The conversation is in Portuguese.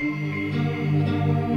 Música